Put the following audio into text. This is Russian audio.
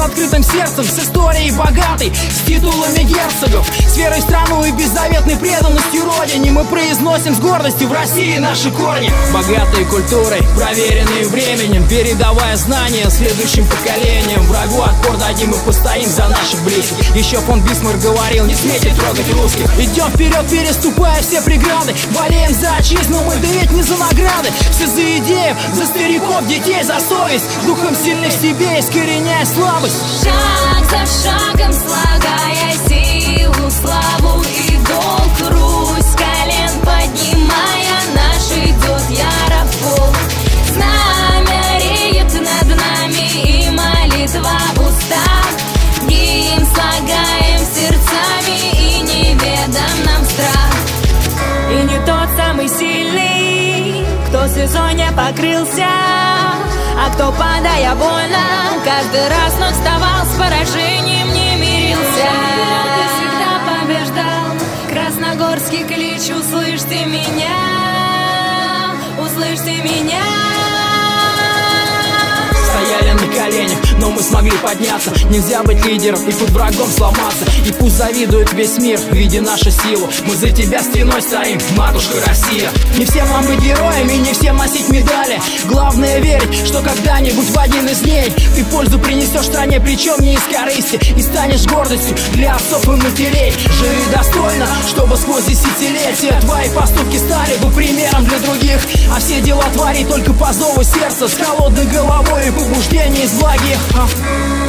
открытым сердцем С историей богатой, с титулами герцогов С верой в страну и беззаветной преданностью родине. Мы произносим с гордостью в России наши корни. Богатые культурой, проверенные временем Передавая знания следующим поколениям. Врагу отпор дадим и постоим за наших близких. Еще фон Бисмар говорил, не смейте трогать русских Идем вперед, переступая все преграды Болеем за отчизну, мы ведь не за награды Все за идею, за стариков, детей, за совесть. Духом сильных в себе, искореняя слабость. Шаг за шагом слагая сезоне покрылся. А кто, падая больно, каждый раз вновь вставал с поражением не мирился. Ты всегда побеждал, красногорский клич, услышьте меня. Услышьте меня мы смогли подняться. Нельзя быть лидером и под врагом сломаться. И пусть завидует весь мир, видя нашу силу Мы за тебя стеной стоим, матушка Россия. Не всем нам быть героями, не всем носить медали. Главное верить, что когда-нибудь в один из дней Ты пользу принесешь стране, причем не из корысти. И станешь гордостью для отцов и матерей. Живи достойно, чтобы сквозь десятилетия Твои поступки стали бы примером для других. А все дела твори только по зову сердца С холодной головой и побуждение из благих А.